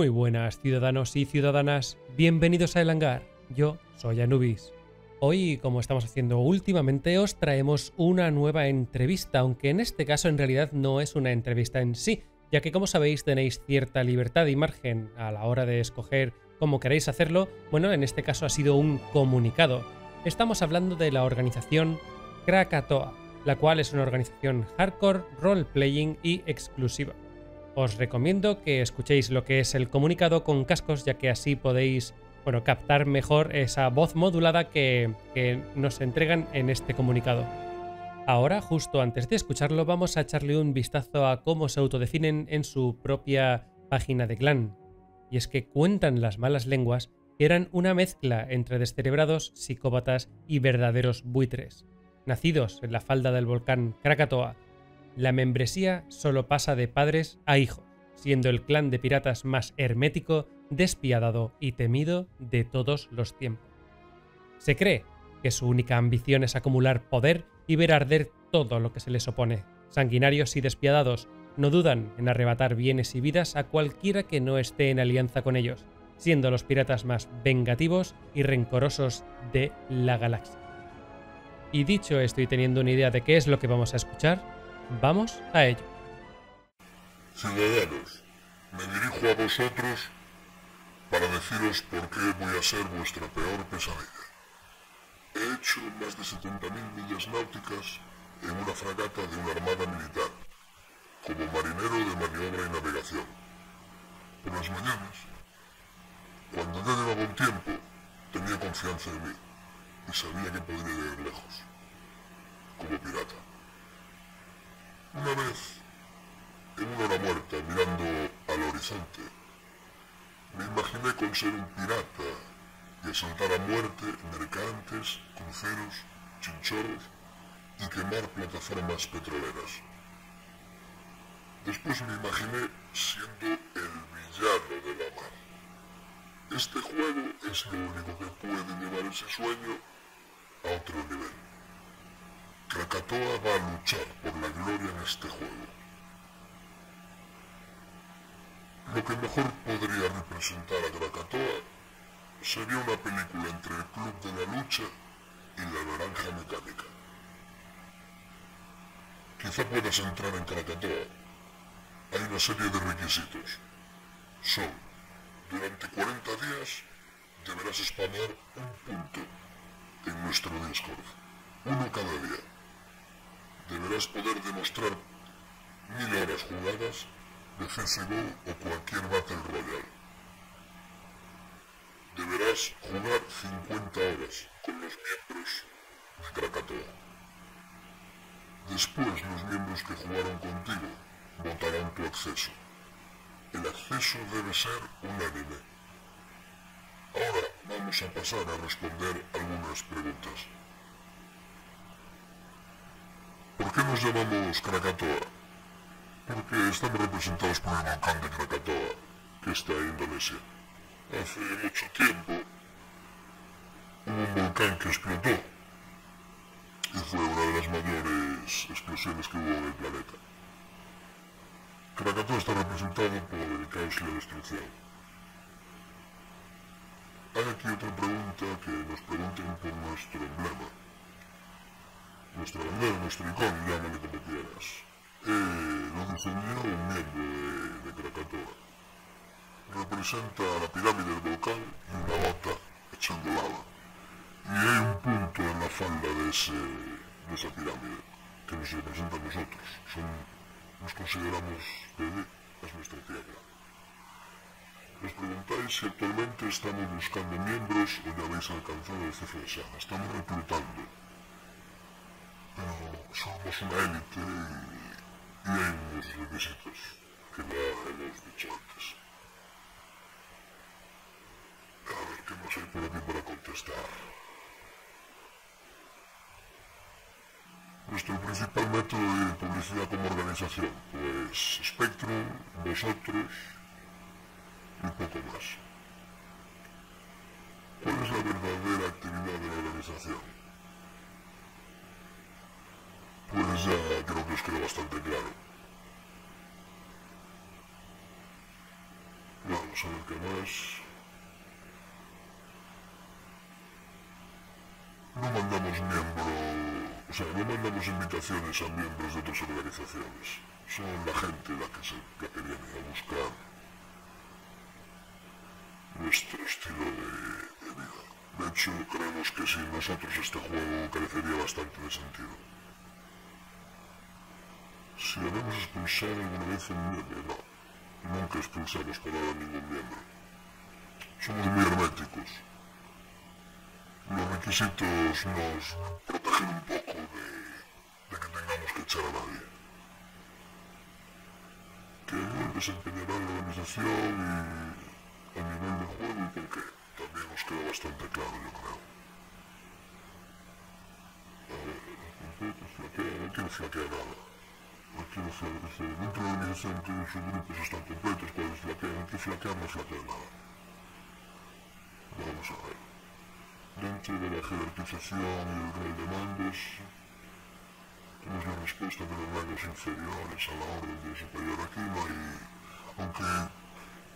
Muy buenas ciudadanos y ciudadanas, bienvenidos a El Hangar. Yo soy Anubis. Hoy, como estamos haciendo últimamente, os traemos una nueva entrevista, aunque en este caso en realidad no es una entrevista en sí, ya que como sabéis tenéis cierta libertad y margen a la hora de escoger cómo queréis hacerlo. Bueno, en este caso ha sido un comunicado. Estamos hablando de la organización Krakatoa, la cual es una organización hardcore, role-playing y exclusiva. Os recomiendo que escuchéis lo que es el comunicado con cascos, ya que así podéis bueno, captar mejor esa voz modulada que, que nos entregan en este comunicado. Ahora, justo antes de escucharlo, vamos a echarle un vistazo a cómo se autodefinen en su propia página de clan. Y es que cuentan las malas lenguas que eran una mezcla entre descerebrados, psicópatas y verdaderos buitres. Nacidos en la falda del volcán Krakatoa, la membresía solo pasa de padres a hijos, siendo el clan de piratas más hermético, despiadado y temido de todos los tiempos. Se cree que su única ambición es acumular poder y ver arder todo lo que se les opone. Sanguinarios y despiadados no dudan en arrebatar bienes y vidas a cualquiera que no esté en alianza con ellos, siendo los piratas más vengativos y rencorosos de la galaxia. Y dicho esto y teniendo una idea de qué es lo que vamos a escuchar, vamos a ello. Ciudadanos, me dirijo a vosotros para deciros por qué voy a ser vuestra peor pesadilla. He hecho más de 70.000 millas náuticas en una fragata de una armada militar, como marinero de maniobra y navegación. Por las mañanas, cuando ya llevaba un tiempo, tenía confianza en mí y sabía que podría ir lejos, como pirata. Una vez, en una hora muerta, mirando al horizonte, me imaginé con ser un pirata y asaltar a muerte mercantes, cruceros, chinchorros y quemar plataformas petroleras. Después me imaginé siendo el villano de la mar. Este juego es lo único que puede llevar ese sueño a otro nivel. Krakatoa va a luchar por la gloria en este juego. Lo que mejor podría representar a Krakatoa sería una película entre el Club de la Lucha y la Naranja Mecánica. Quizá puedas entrar en Krakatoa. Hay una serie de requisitos. Son, durante 40 días deberás spamear un punto en nuestro Discord. Uno cada día. Deberás poder demostrar mil horas jugadas de CSGO o cualquier Battle Royale. Deberás jugar 50 horas con los miembros de Krakatoa. Después los miembros que jugaron contigo votarán tu acceso. El acceso debe ser unánime. Ahora vamos a pasar a responder algunas preguntas. ¿Por qué nos llamamos Krakatoa? Porque estamos representados por el volcán de Krakatoa, que está en Indonesia. Hace mucho tiempo hubo un volcán que explotó y fue una de las mayores explosiones que hubo en el planeta. Krakatoa está representado por el caos y la destrucción. Hay aquí otra pregunta que nuestro bandera, nuestro icono, llámale como quieras. Eh, lo defendió un miembro de, de Krakatoa. Representa la pirámide del volcán y una gota echando lava. Y hay un punto en la falda de, ese, de esa pirámide que nos representa a nosotros. Son, nos consideramos de es nuestra tierra. Os preguntáis si actualmente estamos buscando miembros o ya habéis alcanzado el cifra de Estamos reclutando. Somos una élite y, y hay unos requisitos que ya hemos dicho antes. A ver, ¿qué más hay por aquí para contestar? Nuestro principal método de publicidad como organización, pues Spectrum, vosotros y poco más. ¿Cuál es la verdadera actividad de la organización? Pues ya creo que os quedó bastante claro. Vamos, a ver qué más. No mandamos miembro, o sea, no mandamos invitaciones a miembros de otras organizaciones. Son la gente la que, se, la que viene a buscar nuestro estilo de, de vida. De hecho, creemos que sin nosotros este juego carecería bastante de sentido. Si habemos expulsado alguna vez un miembro. Nunca expulsamos para a ningún miembro. Somos muy herméticos. Los requisitos nos protegen un poco de, de que tengamos que echar a nadie. Que él desempeñará la organización y a nivel de juego y por qué. También nos queda bastante claro, yo creo. A ver, no quiero flaquear nada. Aquí no flaquea, dentro de la organización todos sus grupos están completos, cuando flaquean, aquí flaquear no flaquea nada. Vamos a ver. Dentro de la jerarquización y el rol de mandos, tenemos la respuesta de los rangos inferiores a la orden de superior. Aquí no hay, aunque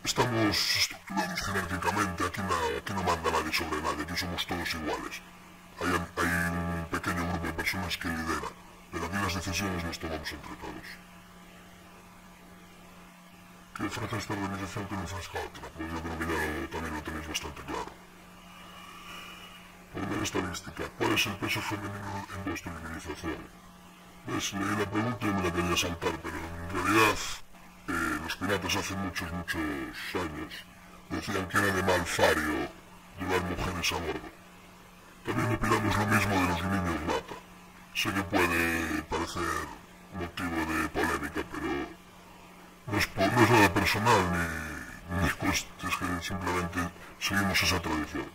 estamos estructurados jerárquicamente, aquí no manda nadie sobre nadie, aquí somos todos iguales. Hay, hay un pequeño grupo de personas que lideran pero aquí las decisiones las tomamos entre todos. ¿Qué ofrece esta organización que no ofrezca otra? Pues yo creo que ya también lo tenéis bastante claro. Primera estadística. ¿Cuál es el peso femenino en vuestra organización? Pues leí la pregunta y me la quería saltar, pero en realidad eh, los piratas hace muchos, muchos años decían que era de mal fario llevar mujeres a bordo. También opinamos lo mismo de los niños mata. Sé que puede parecer motivo de polémica, pero no es, no nada personal ni, ni es que simplemente seguimos esa tradición.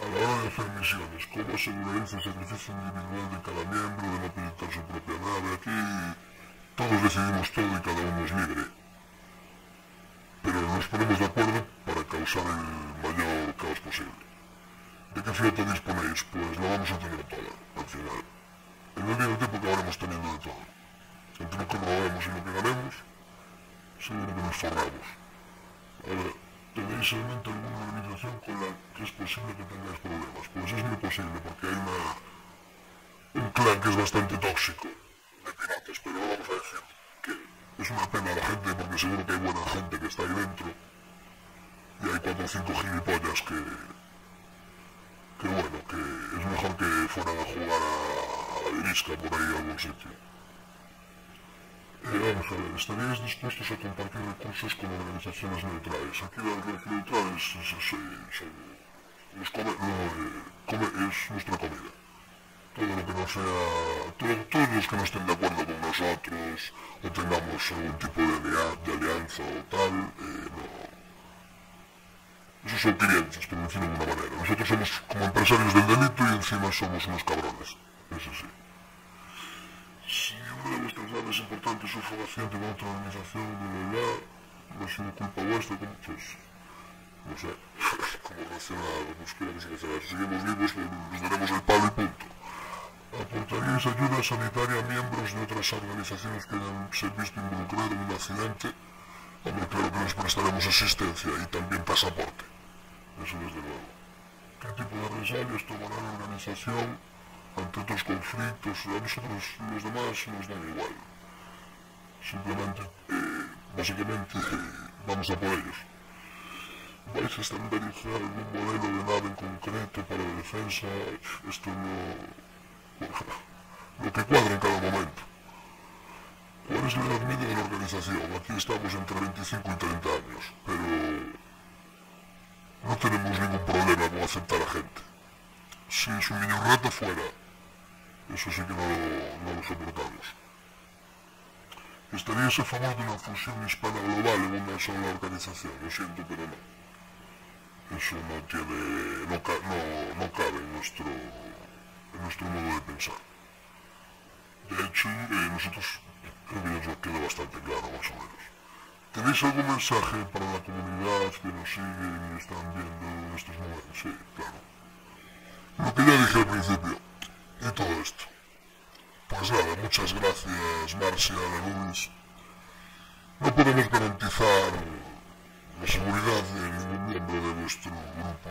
A la hora de hacer misiones, ¿cómo aseguraréis el sacrificio individual de cada miembro de no pilotar su propia nave? Aquí todos decidimos todo y cada uno es libre. Pero nos ponemos de acuerdo para causar el mayor caos posible. ¿De qué flota disponéis? Pues la vamos a tener toda, al final. En el día del tiempo acabaremos teniendo de todo. Entre lo que robemos y lo que ganemos, seguro que nos forramos. Ahora, ¿tenéis en mente alguna organización con la que es posible que tengáis problemas? Pues es muy posible, porque hay una, un clan que es bastante tóxico de piratas, pero vamos a decir que es una pena la gente, porque seguro que hay buena gente que está ahí dentro, y hay cuatro o cinco gilipollas que bueno, que es mejor que fueran a jugar a, la Virisca por ahí a algún sitio. Eh, vamos a ver, ¿estaríais dispuestos a compartir recursos con organizaciones neutrales? Aquí las neutrales son, come, no, eh, es nuestra comida. Todo lo que no sea, todo, todos los que no estén de acuerdo con nosotros o tengamos algún tipo de, alianza o tal, eh, esos son clientes, por decirlo de alguna manera. Nosotros somos como empresarios del delito y encima somos unos cabrones. Eso sí. Si una de vuestras naves importantes sufre un accidente con otra organización, de verdad, no ha sido culpa vuestra, como, pues, no sé, como reaccionar, nos queremos hacer. Si seguimos vivos, nos daremos el palo y punto. ¿Aportaríais ayuda sanitaria a miembros de otras organizaciones que hayan se visto involucrados en un accidente? Hombre, claro que les prestaremos asistencia y también pasaporte. Eso desde luego. ¿Qué tipo de represalias tomará la organización ante otros conflictos? A nosotros, los demás, nos dan igual. Simplemente, eh, básicamente, eh, vamos a por ellos. ¿Vais a estandarizar algún modelo de nave en concreto para la defensa? Esto no... Bueno, lo que cuadra en cada momento. ¿Cuál es la edad media de la organización? Aquí estamos entre 25 y 30 años, pero no tenemos ningún problema con aceptar a gente. Si es un niño fuera. Eso sí que no, no lo soportamos. ¿Estarías a favor de una fusión hispana global en una sola organización? Lo siento, pero no. Eso no tiene, no, no, no cabe en nuestro, en nuestro modo de pensar. De hecho, eh, nosotros Creo que ya queda bastante claro, más o menos. ¿Tenéis algún mensaje para la comunidad que nos sigue y están viendo en estos momentos? Sí, claro. Lo que ya dije al principio, y todo esto. Pues nada, muchas gracias Marcia, Luis. No podemos garantizar la seguridad de ningún miembro de vuestro grupo,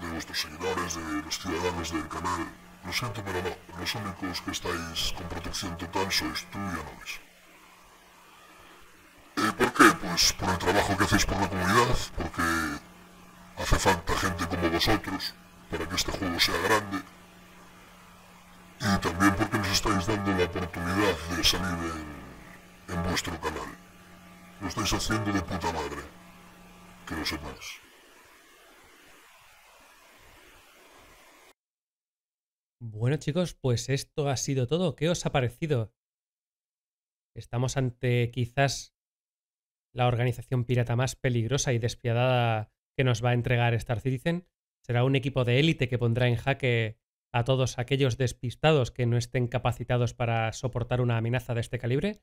de vuestros seguidores, de los ciudadanos del canal. Lo siento, pero. Los únicos que estáis con protección total sois tú y Anubis. Eh, ¿Por qué? Pues por el trabajo que hacéis por la comunidad, porque hace falta gente como vosotros para que este juego sea grande. Y también porque nos estáis dando la oportunidad de salir en, en vuestro canal. Lo estáis haciendo de puta madre. Que lo sepáis. Bueno chicos, pues esto ha sido todo. ¿Qué os ha parecido? Estamos ante quizás la organización pirata más peligrosa y despiadada que nos va a entregar Star Citizen. Será un equipo de élite que pondrá en jaque a todos aquellos despistados que no estén capacitados para soportar una amenaza de este calibre.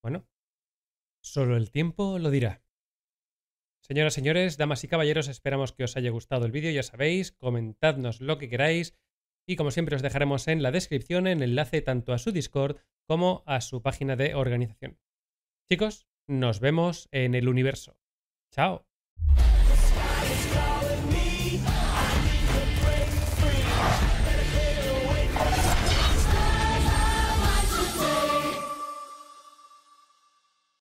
Bueno, solo el tiempo lo dirá. Señoras, señores, damas y caballeros, esperamos que os haya gustado el vídeo, ya sabéis, comentadnos lo que queráis y como siempre os dejaremos en la descripción el enlace tanto a su Discord como a su página de organización. Chicos, nos vemos en el universo. Chao.